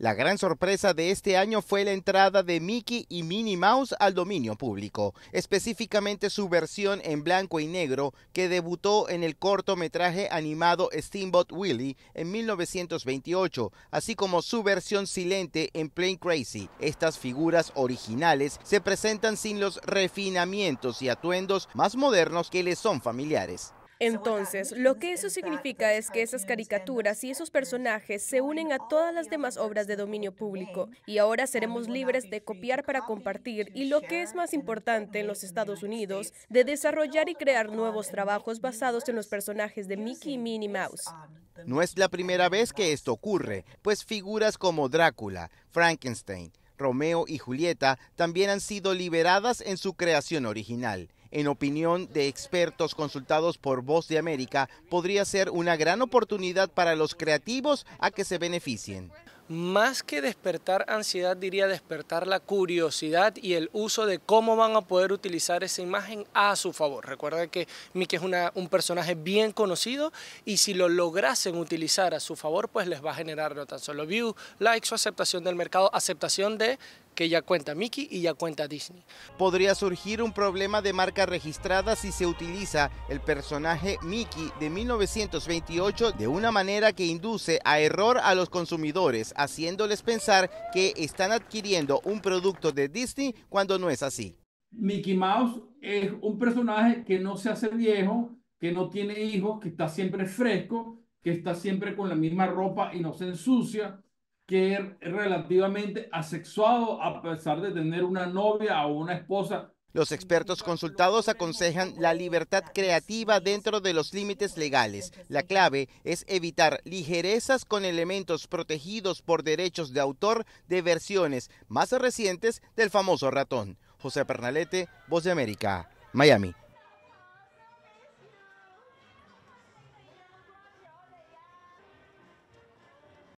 La gran sorpresa de este año fue la entrada de Mickey y Minnie Mouse al dominio público, específicamente su versión en blanco y negro que debutó en el cortometraje animado Steamboat Willie en 1928, así como su versión silente en Plain Crazy. Estas figuras originales se presentan sin los refinamientos y atuendos más modernos que les son familiares. Entonces, lo que eso significa es que esas caricaturas y esos personajes se unen a todas las demás obras de dominio público y ahora seremos libres de copiar para compartir y lo que es más importante en los Estados Unidos, de desarrollar y crear nuevos trabajos basados en los personajes de Mickey y Minnie Mouse. No es la primera vez que esto ocurre, pues figuras como Drácula, Frankenstein, Romeo y Julieta también han sido liberadas en su creación original en opinión de expertos consultados por Voz de América, podría ser una gran oportunidad para los creativos a que se beneficien más que despertar ansiedad, diría despertar la curiosidad y el uso de cómo van a poder utilizar esa imagen a su favor. Recuerda que Mickey es un personaje bien conocido y si lo lograsen utilizar a su favor, pues les va a generar no tan solo view, likes o aceptación del mercado, aceptación de que ya cuenta Mickey y ya cuenta Disney. Podría surgir un problema de marca registrada si se utiliza el personaje Mickey de 1928 de una manera que induce a error a los consumidores, haciéndoles pensar que están adquiriendo un producto de Disney cuando no es así. Mickey Mouse es un personaje que no se hace viejo, que no tiene hijos, que está siempre fresco, que está siempre con la misma ropa y no se ensucia que es relativamente asexuado a pesar de tener una novia o una esposa. Los expertos consultados aconsejan la libertad creativa dentro de los límites legales. La clave es evitar ligerezas con elementos protegidos por derechos de autor de versiones más recientes del famoso ratón. José Pernalete, Voz de América, Miami.